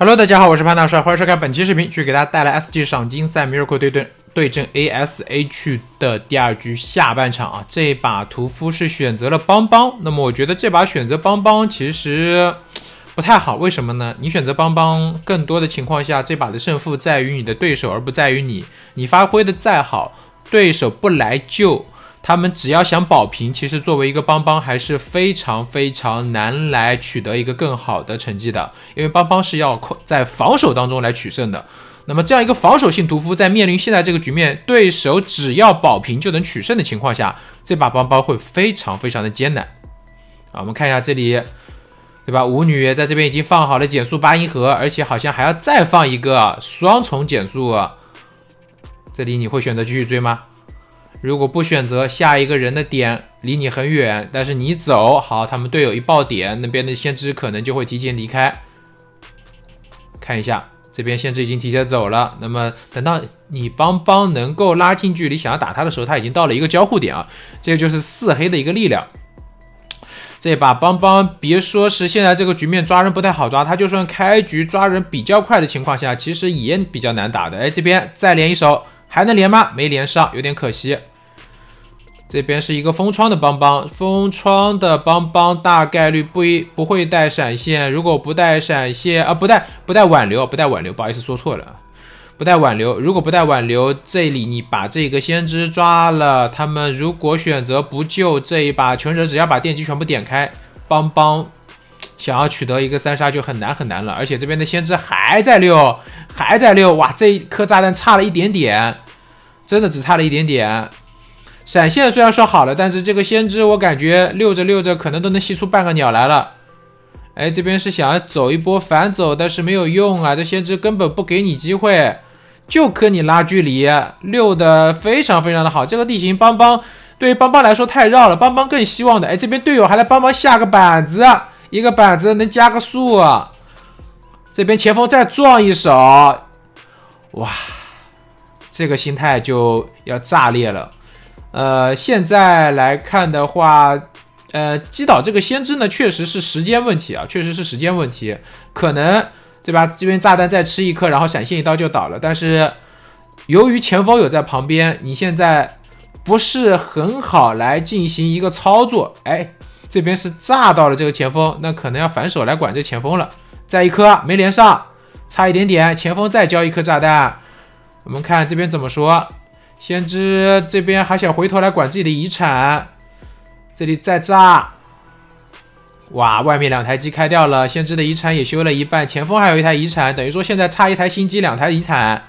Hello，大家好，我是潘大帅，欢迎收看本期视频，去给大家带来 SG 赏金赛 Miracle 对阵对阵 ASH 的第二局下半场啊。这把屠夫是选择了邦邦，那么我觉得这把选择邦邦其实不太好，为什么呢？你选择邦邦，更多的情况下，这把的胜负在于你的对手，而不在于你。你发挥的再好，对手不来救。他们只要想保平，其实作为一个邦邦还是非常非常难来取得一个更好的成绩的，因为邦邦是要在防守当中来取胜的。那么这样一个防守性屠夫，在面临现在这个局面，对手只要保平就能取胜的情况下，这把邦邦会非常非常的艰难。啊，我们看一下这里，对吧？舞女在这边已经放好了减速八音盒，而且好像还要再放一个双重减速。这里你会选择继续追吗？如果不选择下一个人的点离你很远，但是你走好，他们队友一爆点，那边的先知可能就会提前离开。看一下这边先知已经提前走了，那么等到你邦邦能够拉近距离想要打他的时候，他已经到了一个交互点啊，这就是四黑的一个力量。这把邦邦别说是现在这个局面抓人不太好抓，他就算开局抓人比较快的情况下，其实也比较难打的。哎，这边再连一手。还能连吗？没连上，有点可惜。这边是一个封窗的邦邦，封窗的邦邦大概率不一不会带闪现。如果不带闪现啊，不带不带挽留，不带挽留，不好意思说错了，不带挽留。如果不带挽留，这里你把这个先知抓了，他们如果选择不救这一把穷者，只要把电机全部点开，邦邦。想要取得一个三杀就很难很难了，而且这边的先知还在溜，还在溜，哇，这一颗炸弹差了一点点，真的只差了一点点。闪现虽然说好了，但是这个先知我感觉溜着溜着可能都能吸出半个鸟来了。哎，这边是想要走一波反走，但是没有用啊，这先知根本不给你机会，就跟你拉距离，溜的非常非常的好。这个地形邦邦对于邦邦来说太绕了，邦邦更希望的，哎，这边队友还来帮忙下个板子。一个板子能加个速啊，这边前锋再撞一手，哇，这个心态就要炸裂了。呃，现在来看的话，呃，击倒这个先知呢，确实是时间问题啊，确实是时间问题，可能对吧？这边炸弹再吃一颗，然后闪现一刀就倒了。但是由于前锋有在旁边，你现在不是很好来进行一个操作，哎。这边是炸到了这个前锋，那可能要反手来管这前锋了。再一颗没连上，差一点点。前锋再交一颗炸弹，我们看这边怎么说。先知这边还想回头来管自己的遗产，这里再炸。哇，外面两台机开掉了，先知的遗产也修了一半，前锋还有一台遗产，等于说现在差一台新机，两台遗产。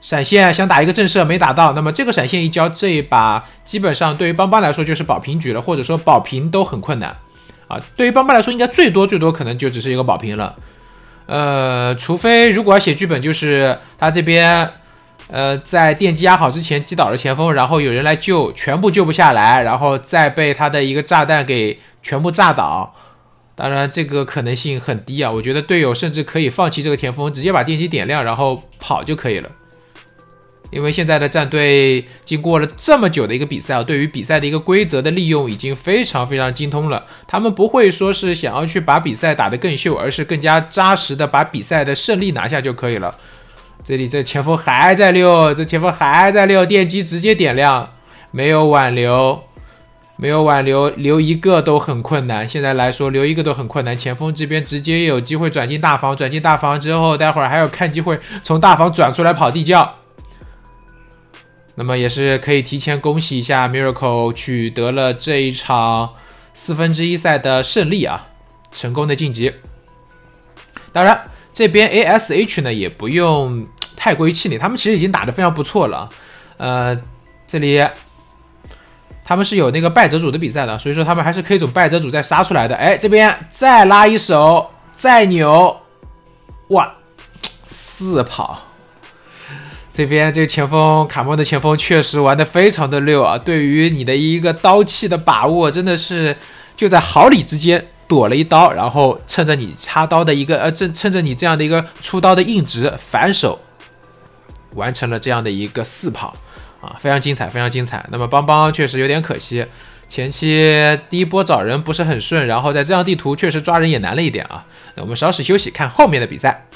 闪现想打一个震慑没打到，那么这个闪现一交，这一把基本上对于邦邦来说就是保平局了，或者说保平都很困难啊。对于邦邦来说，应该最多最多可能就只是一个保平了。呃，除非如果要写剧本，就是他这边呃在电机压好之前击倒了前锋，然后有人来救，全部救不下来，然后再被他的一个炸弹给全部炸倒。当然这个可能性很低啊，我觉得队友甚至可以放弃这个前锋，直接把电机点亮，然后跑就可以了。因为现在的战队经过了这么久的一个比赛啊，对于比赛的一个规则的利用已经非常非常精通了。他们不会说是想要去把比赛打得更秀，而是更加扎实的把比赛的胜利拿下就可以了。这里这前锋还在溜，这前锋还在溜，电机直接点亮，没有挽留，没有挽留，留一个都很困难。现在来说留一个都很困难。前锋这边直接有机会转进大房，转进大房之后，待会儿还要看机会从大房转出来跑地窖。那么也是可以提前恭喜一下 Miracle 取得了这一场四分之一赛的胜利啊，成功的晋级。当然，这边 ASH 呢也不用太过于气馁，他们其实已经打得非常不错了。呃，这里他们是有那个败者组的比赛的，所以说他们还是可以从败者组再杀出来的。哎，这边再拉一手，再扭，哇，四跑。这边这个前锋卡莫的前锋确实玩的非常的溜啊！对于你的一个刀气的把握，真的是就在毫厘之间躲了一刀，然后趁着你插刀的一个呃，正趁着你这样的一个出刀的硬直反手，完成了这样的一个四跑啊，非常精彩，非常精彩。那么邦邦确实有点可惜，前期第一波找人不是很顺，然后在这样地图确实抓人也难了一点啊。那我们稍事休息，看后面的比赛。